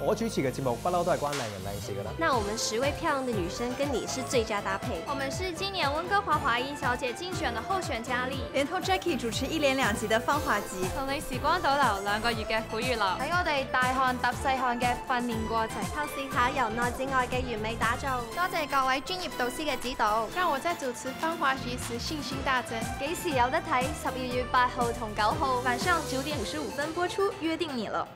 我主持嘅節目不嬲都係關靚人靚事噶啦。那我們十位漂亮的女生跟你是最佳搭配。我們是今年溫哥華華裔小姐競選的候選佳麗，連同 Jackie 主持一連兩集的芳華集，同你時光倒流兩個月嘅苦與樂，喺我哋大汗揼細汗嘅訓練過程，透試下由內至外嘅完美打造。多謝各位專業導師嘅指導，讓我在主持芳華集時信心大增。幾時有得睇？十二月八號同九號晚上九點五十五分播出，約定你了。